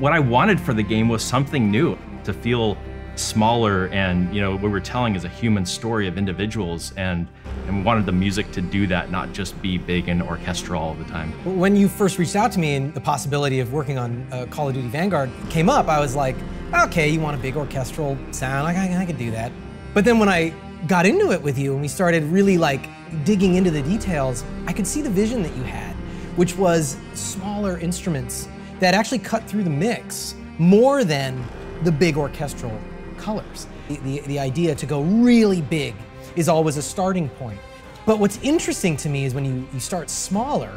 what I wanted for the game was something new to feel smaller and you know we were telling is a human story of individuals and and we wanted the music to do that not just be big and orchestral all the time. When you first reached out to me and the possibility of working on uh, call of duty vanguard came up i was like okay you want a big orchestral sound? I, I, I could do that. But then when i got into it with you and we started really like digging into the details i could see the vision that you had which was smaller instruments that actually cut through the mix more than the big orchestral colors. The, the, the, idea to go really big is always a starting point. But what's interesting to me is when you, you start smaller,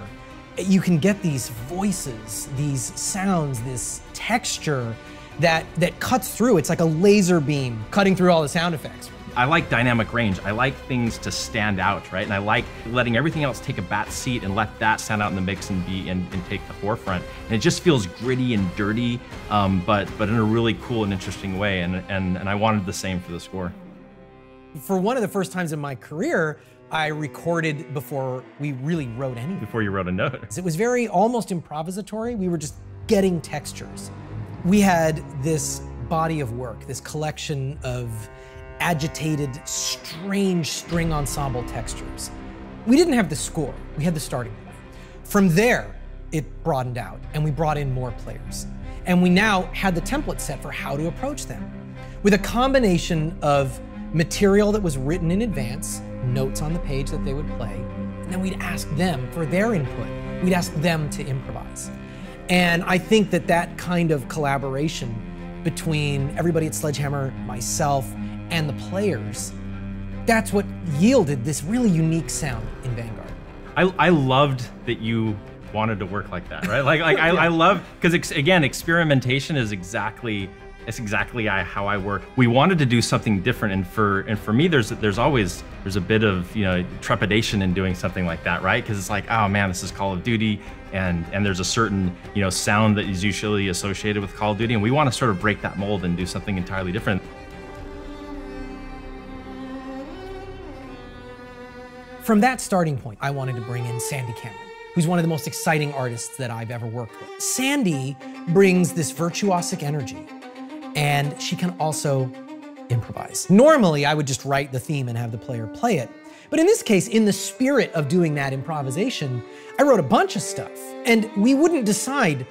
you can get these voices, these sounds, this texture that, that cuts through. It's like a laser beam cutting through all the sound effects. I like dynamic range. I like things to stand out, right? And I like letting everything else take a back seat and let that stand out in the mix and be and, and take the forefront. And it just feels gritty and dirty, um, but but in a really cool and interesting way. And and and I wanted the same for the score. For one of the first times in my career, I recorded before we really wrote anything. Before you wrote a note. It was very almost improvisatory. We were just getting textures. We had this body of work, this collection of agitated, strange string ensemble textures. We didn't have the score, we had the starting point. From there, it broadened out and we brought in more players. And we now had the template set for how to approach them with a combination of material that was written in advance, notes on the page that they would play, and then we'd ask them for their input. We'd ask them to improvise. And I think that that kind of collaboration between everybody at Sledgehammer, myself, and the players, that's what yielded this really unique sound in Vanguard. I, I loved that you wanted to work like that, right? Like, like I, yeah. I love because ex again, experimentation is exactly it's exactly how I work. We wanted to do something different, and for and for me, there's there's always there's a bit of you know trepidation in doing something like that, right? Because it's like, oh man, this is Call of Duty, and and there's a certain you know sound that is usually associated with Call of Duty, and we want to sort of break that mold and do something entirely different. From that starting point, I wanted to bring in Sandy Cameron, who's one of the most exciting artists that I've ever worked with. Sandy brings this virtuosic energy, and she can also improvise. Normally, I would just write the theme and have the player play it. But in this case, in the spirit of doing that improvisation, I wrote a bunch of stuff. And we wouldn't decide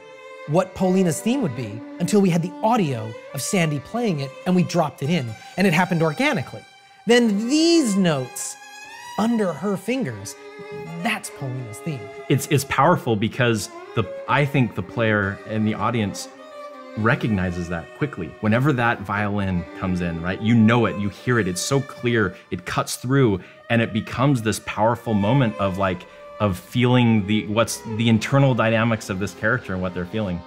what Polina's theme would be until we had the audio of Sandy playing it and we dropped it in. And it happened organically. Then these notes under her fingers. That's Polina's theme. It's it's powerful because the I think the player and the audience recognizes that quickly. Whenever that violin comes in, right? You know it, you hear it, it's so clear, it cuts through and it becomes this powerful moment of like of feeling the what's the internal dynamics of this character and what they're feeling.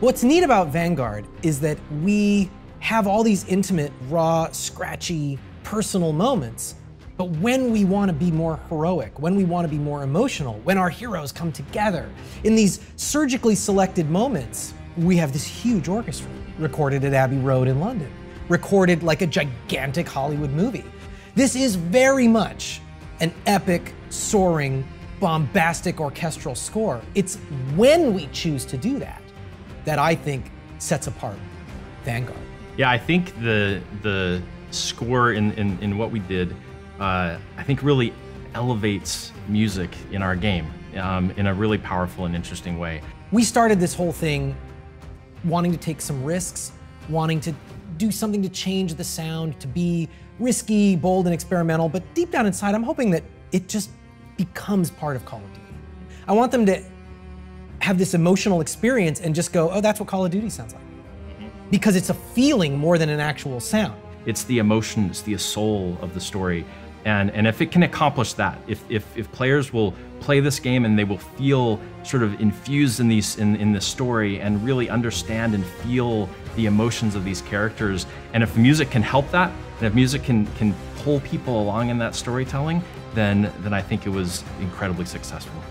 What's neat about Vanguard is that we have all these intimate, raw, scratchy, personal moments but when we want to be more heroic, when we want to be more emotional, when our heroes come together in these surgically selected moments, we have this huge orchestra recorded at Abbey Road in London, recorded like a gigantic Hollywood movie. This is very much an epic, soaring, bombastic orchestral score. It's when we choose to do that that I think sets apart Vanguard. Yeah, I think the the score in, in, in what we did uh, I think really elevates music in our game um, in a really powerful and interesting way. We started this whole thing wanting to take some risks, wanting to do something to change the sound, to be risky, bold, and experimental, but deep down inside, I'm hoping that it just becomes part of Call of Duty. I want them to have this emotional experience and just go, oh, that's what Call of Duty sounds like. Because it's a feeling more than an actual sound. It's the emotion, it's the soul of the story. And, and if it can accomplish that, if, if, if players will play this game and they will feel sort of infused in, these, in, in this story and really understand and feel the emotions of these characters, and if music can help that, and if music can, can pull people along in that storytelling, then, then I think it was incredibly successful.